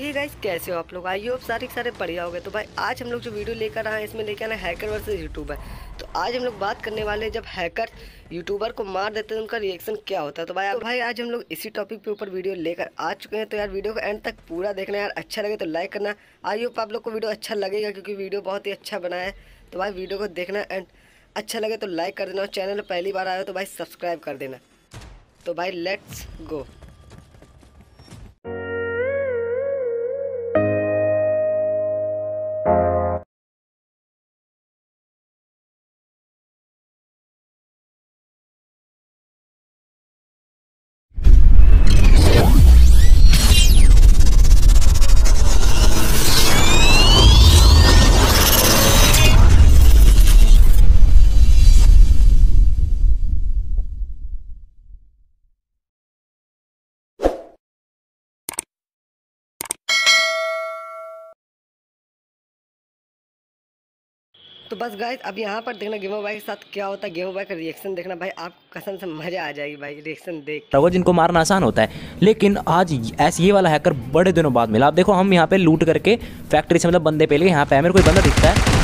ये गाइस कैसे हो आप लोग? आइए आप सारे सारे बढ़िया हो गए तो भाई, आज हम लोग जो वीडियो लेकर आए हैं, इसमें लेकर आना हैकर वर्सेस यूट्यूबर तो आज हम लोग बात करने वाले हैं जब हैकर यूट्यूबर को मार देते हैं, उनका रिएक्शन क्या होता है? तो भाई तो भाई, आज हम लोग इसी टॉपिक पे ऊपर वीडियो लेकर आ चुके हैं। तो यार, वीडियो को एंड तक पूरा देखना यार अच्छा लगे तो लाइक करना। आई होप आप लोग को वीडियो अच्छा लगेगा, क्योंकि वीडियो बहुत ही अच्छा बना है। तो भाई, वीडियो को देखना एंड अच्छा लगे तो लाइक कर देना और चैनल पहली बार आए हो तो भाई सब्सक्राइब कर देना। तो भाई लेट्स गो तो बस गाइस अब यहाँ पर देखना गेमो भाई के साथ क्या होता है गेमो भाई का रिएक्शन देखना। भाई आपको कसम से मज़ा आ जाएगी भाई रिएक्शन देख रहो जिनको मारना आसान होता है। लेकिन आज ऐसे ये वाला हैकर बड़े दिनों बाद मिला। आप देखो, हम यहाँ पे लूट करके फैक्ट्री से मतलब बंदे पे लिए यहाँ पे मेरे कोई बंदा दिखता है।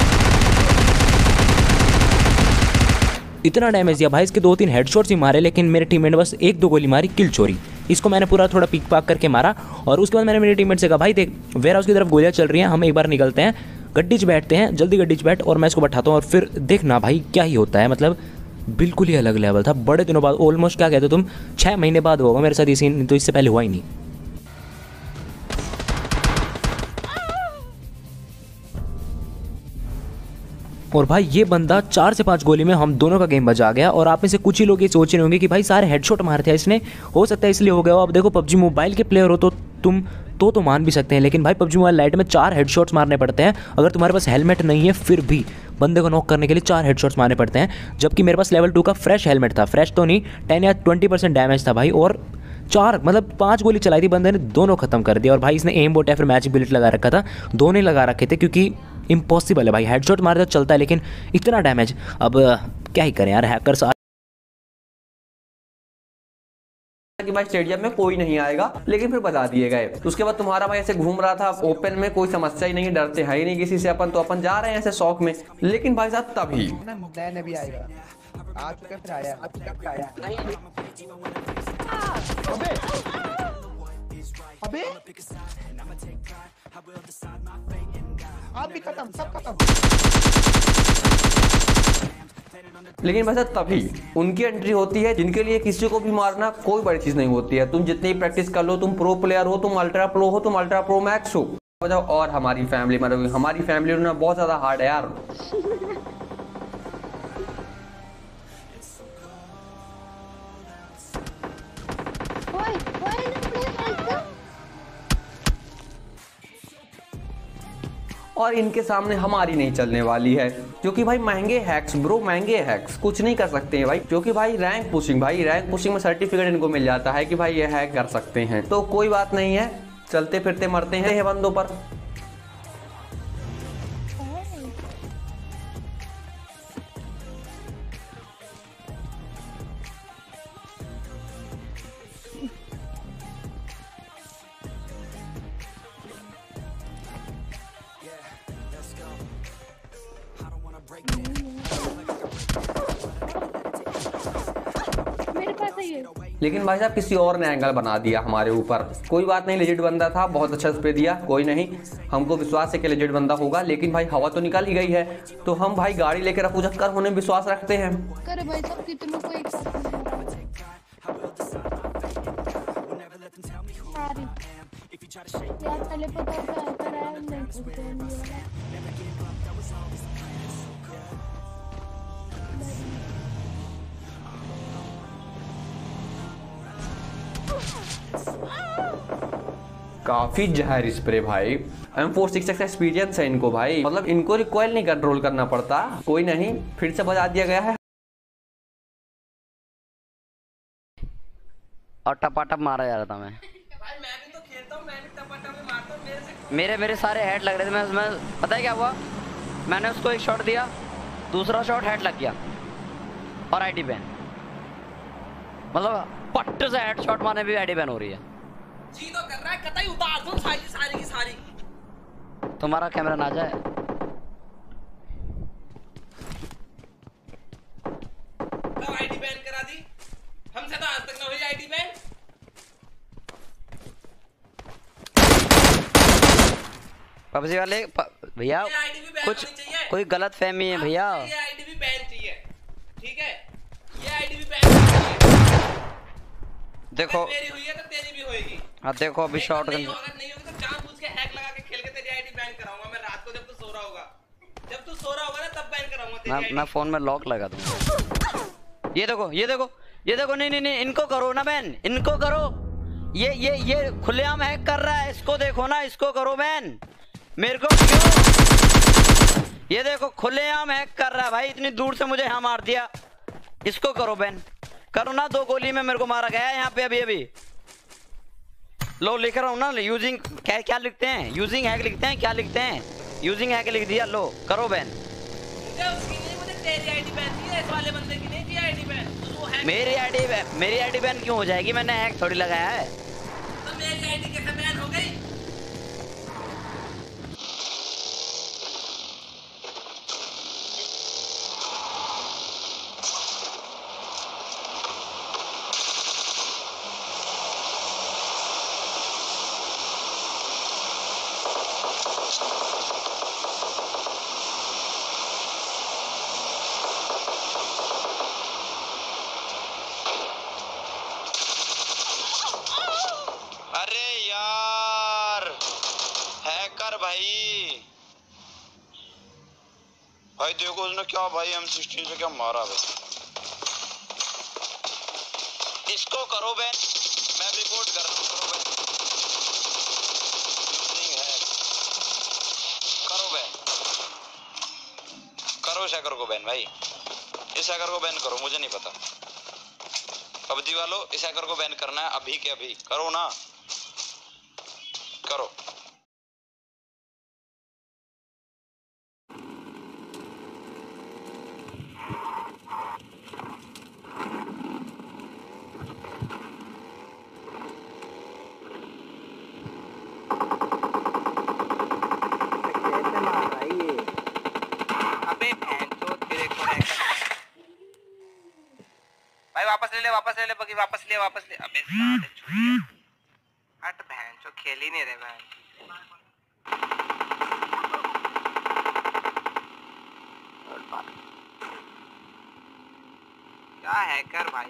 इतना डैमेज दिया। भाई, इसके दो तीन हेडशॉट्स ही मारे, लेकिन मेरे टीममेट बस एक दो गोली मारी किल चोरी। इसको मैंने पूरा थोड़ा पिक पाक करके मारा। और उसके बाद मैंने मेरे टीममेट से कहा, भाई, देख वेयर हाउस की तरफ़ गोलियाँ चल रही हैं। हम एक बार निकलते हैं। गड्डी बैठते हैं, जल्दी गड्डी बैठ और मैं इसको बैठाता हूँ और फिर देखना भाई क्या ही होता है मतलब बिल्कुल ही अलग लेवल था। बड़े दिनों बाद ऑलमोस्ट क्या कहते हो तुम छः महीने बाद होगा मेरे साथ ये सीन तो इससे पहले हुआ ही नहीं। और भाई ये बंदा चार से पाँच गोली में हम दोनों का गेम बजा गया और आप में से कुछ ही लोग ये सोच रहे होंगे कि भाई सारे हेडशॉट मारे थे इसने। हो सकता है इसलिए हो गया हो। अब देखो, पबजी मोबाइल के प्लेयर हो तो तुम तो तो मान भी सकते हैं, लेकिन भाई पबजी मोबाइल लाइट में चार हेडशॉट्स मारने पड़ते हैं। अगर तुम्हारे पास हेलमेट नहीं है, फिर भी बंदे को नॉक करने के लिए चार हेडशॉट्स मारने पड़ते हैं। जबकि मेरे पास लेवल टू का फ्रेश हेलमेट था। फ्रेश तो नहीं टेन या ट्वेंटी परसेंट डैमेज था भाई, और चार मतलब पाँच गोली चलाई थी बंदे ने, दोनों खत्म कर दिया और भाई इसने एम बोट या फिर मैजिक बुलेट लगा रखा था, दोनों ही लगा रखे थे, क्योंकि इम्पॉसिबल है भाई। हेडशॉट मारे तो चलता है, लेकिन इतना डैमेज अब, क्या ही करें यार हैकर्स भाई स्टेडियम में कोई नहीं आएगा लेकिन फिर बता दिए गए। उसके बाद तुम्हारा भाई ऐसे घूम रहा था ओपन में कोई समस्या ही नहीं डरते है ही नहीं किसी से अपन तो अपन जा रहे हैं ऐसे शौक में। लेकिन भाई साहब तभी। नया भी आएगा आ चुका आया? अब फिर आया? अबे! अबे! आप भी खत्म सब खत्म। लेकिन वैसे तभी उनकी एंट्री होती है, जिनके लिए किसी को भी मारना कोई बड़ी चीज़ नहीं होती है। तुम जितनी प्रैक्टिस कर लो, तुम प्रो प्लेयर हो, तुम अल्ट्रा प्रो हो, तुम अल्ट्रा प्रो मैक्स हो। और हमारी फैमिली मतलब हमारी फैमिली उन्होंने बहुत ज़्यादा हार्ड है यार। और इनके सामने हमारी नहीं चलने वाली है। क्योंकि भाई महँगे हैक्स ब्रो महँगे हैक्स कुछ नहीं कर सकते हैं भाई। क्योंकि भाई रैंक पुशिंग भाई रैंक पुशिंग में सर्टिफिकेट इनको मिल जाता है कि भाई ये हैक कर सकते हैं। तो कोई बात नहीं है। चलते फिरते, मरते हैं बंदों पर। लेकिन भाई साहब, किसी और ने एंगल बना दिया हमारे ऊपर। कोई बात नहीं लेजिट बंदा था, बहुत अच्छा स्प्रे दिया, कोई नहीं। हमको विश्वास है कि लेजिट बंदा होगा, लेकिन भाई हवा तो निकाल ही गई है। तो हम भाई गाड़ी लेकर रफू कर होने में विश्वास रखते हैं। काफ़ी जहर स्प्रे भाई। M four six X experience है इनको भाई। मतलब इनको रिकॉयल नहीं कंट्रोल करना पड़ता। कोई नहीं, फिर से बजा दिया गया है। और टपाटप मारा जा रहा था मैं। मेरे मेरे सारे हेड लग रहे थे। मैं उसमें पता है क्या हुआ? मैंने उसको एक शॉट दिया, दूसरा शॉट हेड लग गया। और आईडी बैन मतलब पट्ट से हेड शॉट मारने भी आईडी बैन हो रही है। जी तो कर रहा है कतई उतार दूँ सारी की सारी तुम्हारा कैमरा ना जाए। तब आईडी बैन करा दी? हमसे तो आज तक ना हुई आईडी बैन। पबजी वाले भैया कुछ कोई गलत फहमी है भैया ये आईडी भी बैन चाहिए ठीक है ये आईडी भी बैन होनी चाहिए देखो। मेरी हुई है तो तेरी भी होएगी। हाँ देखो अभी नहीं गन होगा नहीं होगा तो जानबूझ के हैक लगा के खेल के तेरी आईडी बैन कराऊँगा। मैं रात को जब तू सो रहा होगा। जब तू सो रहा होगा ना तब बैन कराऊँगा तेरी मैं मैं फ़ोन में लॉक लगा दूँगा। ये देखो ये देखो ये देखो नहीं नहीं नहीं इनको करो ना बैन इनको करो। ये ये ये खुलेआम हैक कर रहा है इसको देखो ना इसको करो बैन मेरे को क्यों? ये देखो खुलेआम हैक कर रहा है भाई इतनी दूर से मुझे यहाँ मार दिया। इसको करो बैन करो ना दो गोली में मेरे को मारा गया है यहाँ पे अभी अभी। लो लिख रहा हूँ ना यूजिंग क्या क्या लिखते हैं? यूजिंग हैक लिखते हैं क्या लिखते हैं? यूजिंग हैक लिख दिया लो करो बैन मेरी आईडी मेरी आईडी बैन क्यों हो जाएगी? मैंने हैक थोड़ी लगाया है तो मेरी आईडी कैसे बैन हो गई अरे यार हैकर भाई। भाई देखो उसने क्या भाई एम सिक्सटीन पे क्या मारा भाई। इसको करो बैन मैं रिपोर्ट कर रहा हूँ, करो बैन करो करो को बैन भाई। इस हैकर को बैन करो, मुझे नहीं पता। पबजी वालों, इस हैकर को बैन करना है अभी के अभी। करो ना। करो अबे भैंचोद तेरे को हैकर भाई वापस ले ले वापस ले ले बगी वापस ले वापस ले। अबे साले छुड़िया हट भैंचो खेल ही नहीं रहे भैंच क्या हैकर भाई?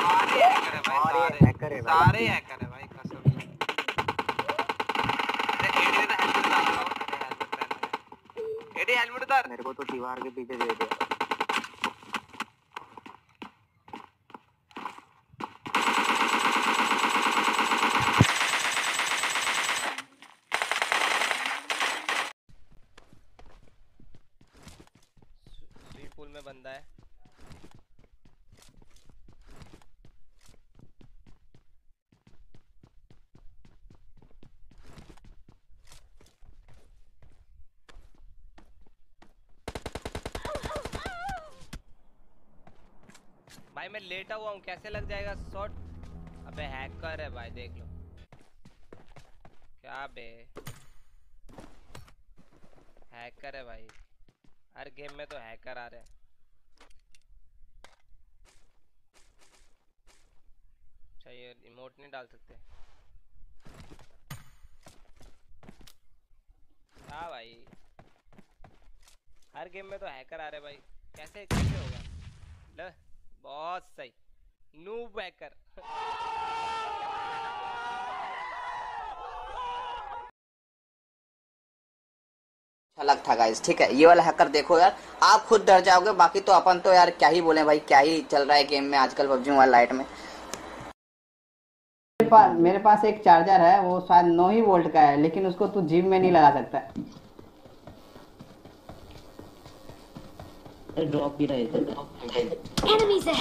सारे हैकर है भाई सारे हैकर हेलमेट उतार मेरे को तो दीवार के पीछे दे दे स्विमिंग पूल में बंदा है भाई, मैं लेटा हुआ हूँ। कैसे लग जाएगा? शॉट। अबे हैकर है भाई, देख लो। क्या बे? हैकर है भाई। हर गेम में तो हैकर आ रहे हैं। अच्छा ये इमोट नहीं डाल सकते। हाँ भाई? हर गेम में तो हैकर आ रहे भाई। कैसे कैसे होगा? ले। बहुत सही। नूब हैकर अलग था गाइस ठीक है ये वाला हैकर देखो यार आप खुद डर जाओगे बाकी तो अपन तो यार क्या ही बोले भाई क्या ही चल रहा है गेम में आजकल पबजी मोबाइल लाइट में। मेरे पास मेरे पास एक चार्जर है वो शायद नौ ही वोल्ट का है लेकिन उसको तू जिम में नहीं लगा सकता।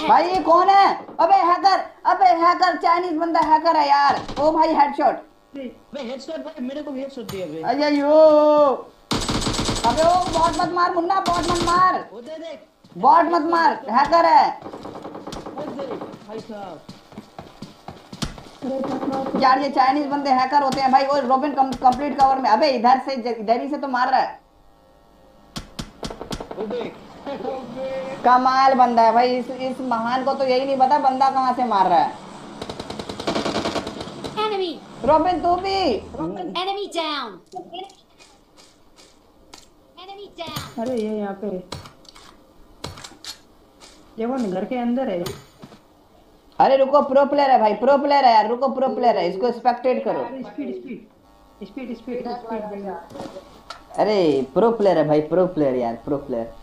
भाई ये कौन है? अबे हैकर अबे हैकर चाइनीज़ बंदा हैकर है यार। ओ भाई हेडशॉट भाई मेरे अरे यो। अबे ओ बॉट मत मार मुन्ना बॉट मत मार। बॉट मत मार हैकर है। यार ये चाइनीज़ बंदे हैकर होते हैं भाई वो रोबिन कंप्लीट कवर में। अबे इधर से इधर ही से तो मार रहा है। कमाल बंदा है भाई इस इस महान को तो यही नहीं पता बंदा कहाँ से मार रहा है। Enemy! रोबिन तू भी। Enemy down! Enemy down! अरे ये यहाँ पे। देखो ना घर के अंदर है। अरे रुको प्रो प्लेयर है भाई प्रो प्लेयर है यार रुको प्रो प्लेयर है इसको स्पेक्टेट करो। Speed speed speed speed speed अरे प्रो प्लेयर है भाई प्रो प्लेयर यार प्रो प्लेयर